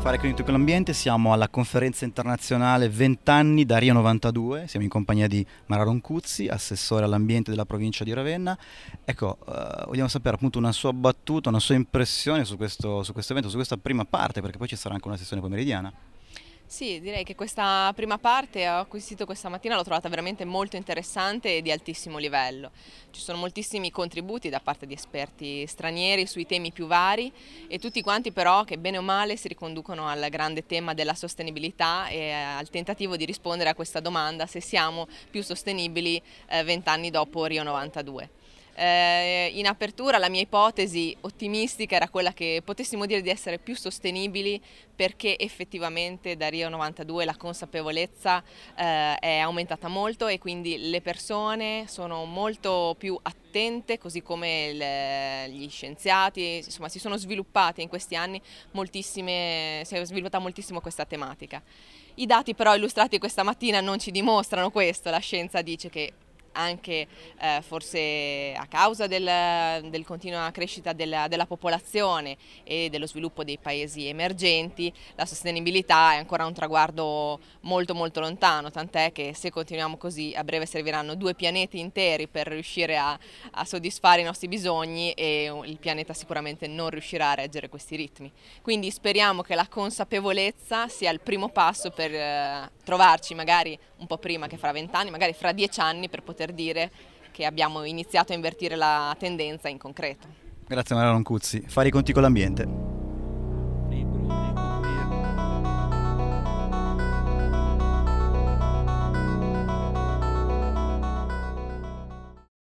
fare conti con l'ambiente, siamo alla conferenza internazionale 20 anni da Rio 92, siamo in compagnia di Mara Roncuzzi, assessore all'ambiente della provincia di Ravenna. Ecco, uh, vogliamo sapere appunto una sua battuta, una sua impressione su questo, su questo evento, su questa prima parte, perché poi ci sarà anche una sessione pomeridiana. Sì, direi che questa prima parte ho acquisito questa mattina, l'ho trovata veramente molto interessante e di altissimo livello. Ci sono moltissimi contributi da parte di esperti stranieri sui temi più vari e tutti quanti però che bene o male si riconducono al grande tema della sostenibilità e al tentativo di rispondere a questa domanda se siamo più sostenibili eh, vent'anni eh, dopo Rio 92. Eh, in apertura la mia ipotesi ottimistica era quella che potessimo dire di essere più sostenibili perché effettivamente da Rio 92 la consapevolezza eh, è aumentata molto e quindi le persone sono molto più attente, così come le, gli scienziati, insomma si sono sviluppate in questi anni moltissime, si è sviluppata moltissimo questa tematica. I dati però illustrati questa mattina non ci dimostrano questo, la scienza dice che anche eh, forse a causa del, del continua crescita della, della, popolazione e dello sviluppo dei paesi emergenti, la sostenibilità è ancora un traguardo molto molto lontano, tant'è che se continuiamo così a breve serviranno due pianeti interi per riuscire a, a soddisfare i nostri bisogni e il pianeta sicuramente non riuscirà a reggere questi ritmi. Quindi speriamo che la consapevolezza sia il primo passo per eh, trovarci magari un po' prima che fra vent'anni, magari fra dieci anni per poter poter dire che abbiamo iniziato a invertire la tendenza in concreto. Grazie Maria Roncuzzi. Fare i conti con l'ambiente.